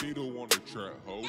He don't wanna trap, ho.